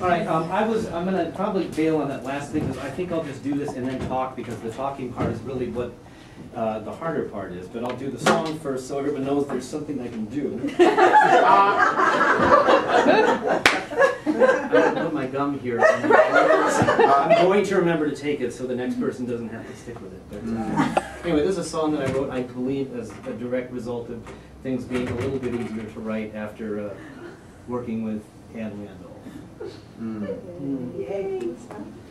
All right, um, I was, I'm gonna probably bail on that last thing, because I think I'll just do this and then talk, because the talking part is really what, uh, the harder part is, but I'll do the song first, so everyone knows there's something I can do. I'm gonna put my gum here. I'm going to remember to take it, so the next person doesn't have to stick with it, but, uh, anyway, this is a song that I wrote, I believe, as a direct result of things being a little bit easier to write after, uh, working with Ann Mm. Randolph.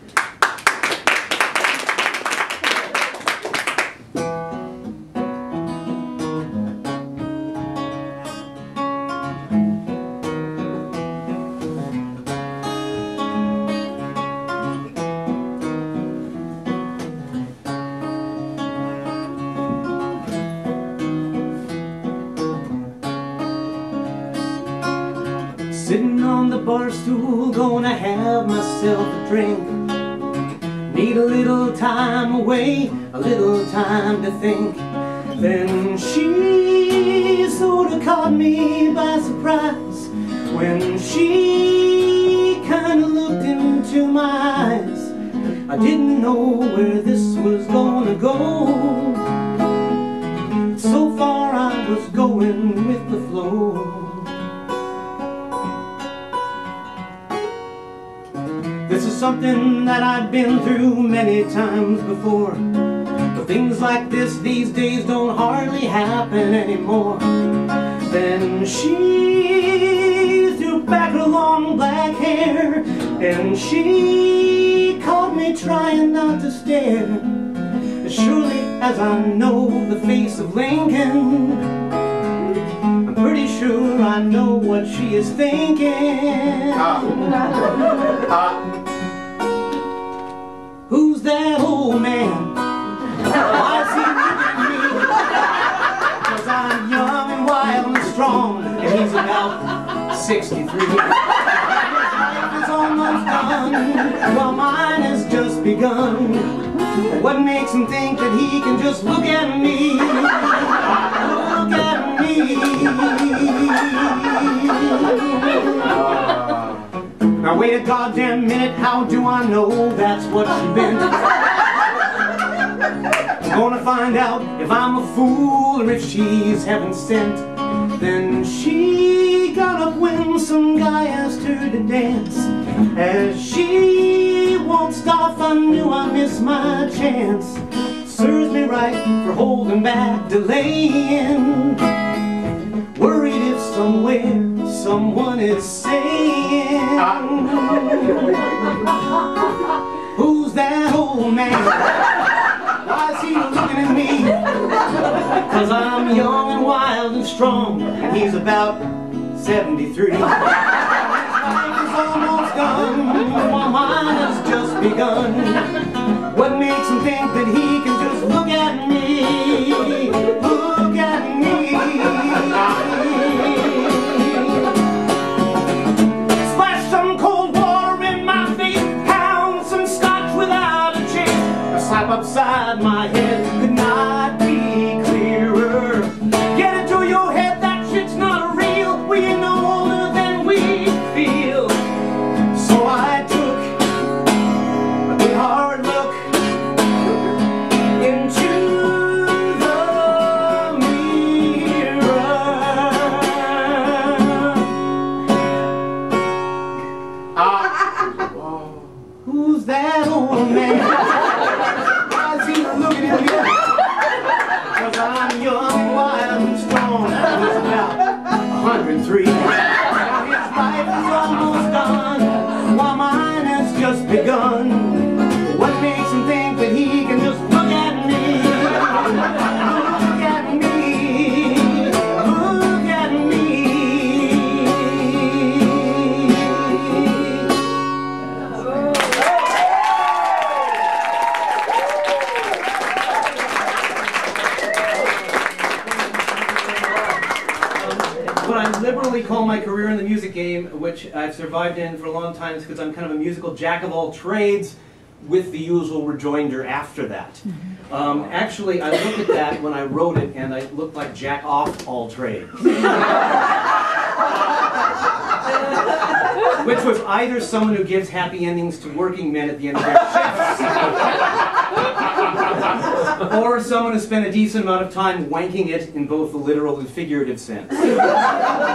Sitting on the bar stool, gonna have myself a drink. Need a little time away, a little time to think. Then she sorta caught me by surprise when she kinda looked into my eyes. I didn't know where this was gonna go. So far I was going with the flow. Something that I've been through many times before. But things like this these days don't hardly happen anymore. Then she threw back her long black hair and she caught me trying not to stare. As surely as I know the face of Lincoln, I'm pretty sure I know what she is thinking. Who's 63. His life is almost done, while mine has just begun. What makes him think that he can just look at me? Look at me. Now wait a goddamn minute, how do I know that's what she meant? I'm gonna find out if I'm a fool or if she's heaven sent. Then she got up when some guy asked her to dance. As she waltzed off, I knew I missed my chance. Serves me right for holding back, delaying. Worried if somewhere someone is saying, Who's that old man? Why's he looking at me? Cause I'm young and wild and strong, he's about 73. His life almost done, while mine has just begun. What makes him think that he can just look at me? Look at me. Splash some cold water in my face, pound some scotch without a chase. Slap upside my Who's that old man? Why's he looking at me? Cause I'm young, wild, and strong. He's about 103. Now his life is almost done, while mine has just begun. I liberally call my career in the music game, which I've survived in for a long time, because I'm kind of a musical jack of all trades, with the usual rejoinder after that. Um, actually, I looked at that when I wrote it, and I looked like jack off all trades. which was either someone who gives happy endings to working men at the end of their shifts, or someone who spent a decent amount of time wanking it in both the literal and figurative sense.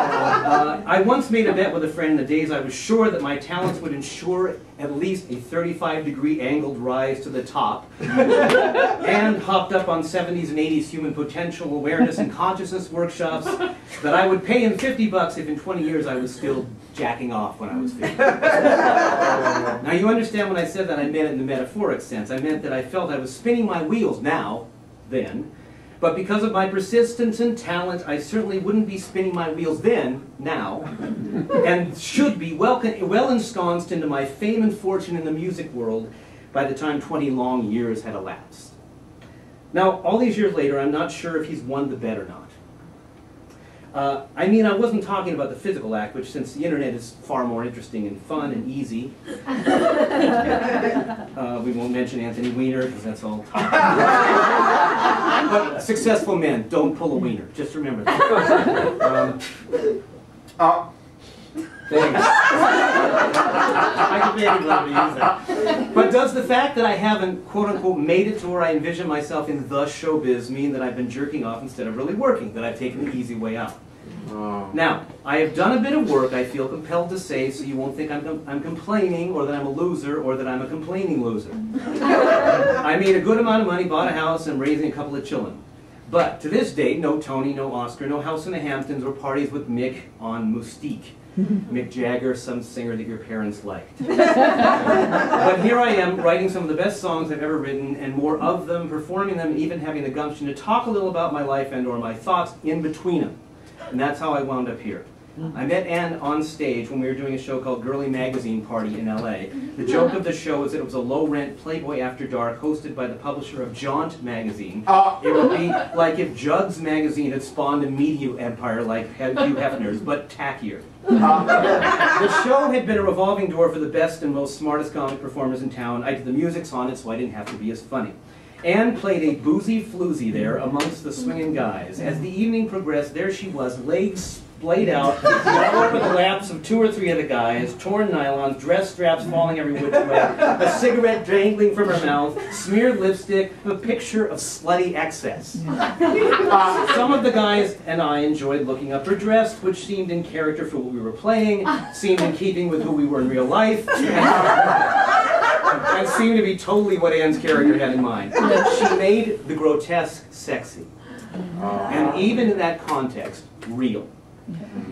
I once made a bet with a friend in the days I was sure that my talents would ensure at least a 35 degree angled rise to the top, and hopped up on 70s and 80s human potential awareness and consciousness workshops that I would pay him 50 bucks if in 20 years I was still jacking off when I was 50. now you understand when I said that I meant it in the metaphoric sense. I meant that I felt I was spinning my wheels now, then, but because of my persistence and talent, I certainly wouldn't be spinning my wheels then, now, and should be well, well ensconced into my fame and fortune in the music world by the time 20 long years had elapsed. Now, all these years later, I'm not sure if he's won the bet or not. Uh, I mean, I wasn't talking about the physical act, which since the internet is far more interesting and fun and easy. uh, we won't mention Anthony Weiner, because that's all but successful men don't pull a wiener. Just remember that. Um, uh, Thanks. I can pay anybody to use that. But does the fact that I haven't, quote unquote, made it to where I envision myself in the showbiz mean that I've been jerking off instead of really working, that I've taken the easy way out? Oh. Now, I have done a bit of work, I feel compelled to say, so you won't think I'm, I'm complaining or that I'm a loser or that I'm a complaining loser. I made a good amount of money, bought a house, and raising a couple of children. But to this day, no Tony, no Oscar, no house in the Hamptons, or parties with Mick on Mustique. Mick Jagger, some singer that your parents liked. but here I am writing some of the best songs I've ever written and more of them, performing them, and even having the gumption to talk a little about my life and or my thoughts in between them. And that's how I wound up here. I met Ann on stage when we were doing a show called Girly Magazine Party in LA. The joke of the show was that it was a low-rent Playboy After Dark hosted by the publisher of Jaunt Magazine. Uh. It would be like if Jugs Magazine had spawned a media empire like Hugh Hefner's, but tackier. Uh. the show had been a revolving door for the best and most smartest comic performers in town. I did the music's on it, so I didn't have to be as funny. Ann played a boozy floozy there amongst the swinging guys. As the evening progressed, there she was, legs splayed out, all over the laps of two or three of the guys, torn nylons, dress straps falling every which way, a cigarette dangling from her mouth, smeared lipstick, a picture of slutty excess. Uh, some of the guys and I enjoyed looking up her dress, which seemed in character for what we were playing, seemed in keeping with who we were in real life, and seemed to be totally what Ann's character had in mind. She made the grotesque sexy. And even in that context, real.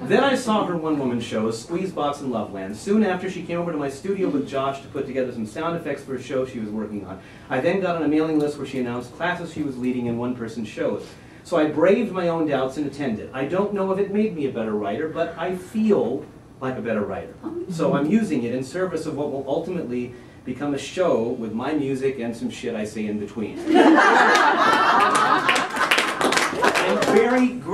Then I saw her one-woman show, Squeezebox in Loveland. Soon after, she came over to my studio with Josh to put together some sound effects for a show she was working on. I then got on a mailing list where she announced classes she was leading in one-person shows. So I braved my own doubts and attended. I don't know if it made me a better writer, but I feel like a better writer. So oh. I'm using it in service of what will ultimately become a show with my music and some shit I say in between.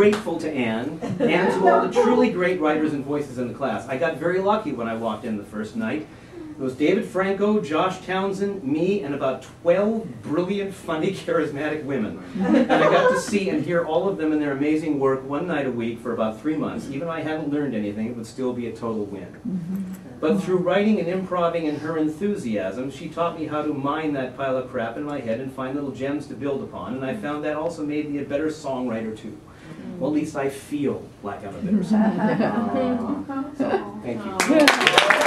Grateful to Ann and to all the truly great writers and voices in the class. I got very lucky when I walked in the first night. It was David Franco, Josh Townsend, me, and about 12 brilliant, funny, charismatic women. And I got to see and hear all of them in their amazing work one night a week for about three months. Even if I hadn't learned anything, it would still be a total win. Mm-hmm. But through writing and improving and her enthusiasm, she taught me how to mine that pile of crap in my head and find little gems to build upon. And I found that also made me a better songwriter too. Well, at least I feel like I'm a better songwriter. Uh, so, thank you.